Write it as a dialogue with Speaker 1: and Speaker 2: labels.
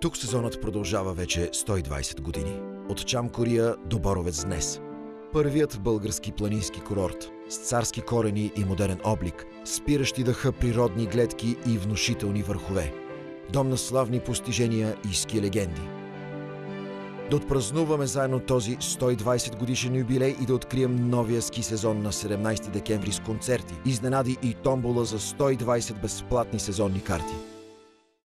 Speaker 1: Тук сезонът продължава вече 120 години. От Чамкория до Боровец днес. Първият български планински курорт с царски корени и модерен облик, спиращи дъха природни гледки и внушителни върхове. Дом на славни постижения и ски легенди. Да отпразнуваме заедно този 120 годишен юбилей и да открием новия ски сезон на 17 декември с концерти, изненади и томбола за 120 безплатни сезонни карти –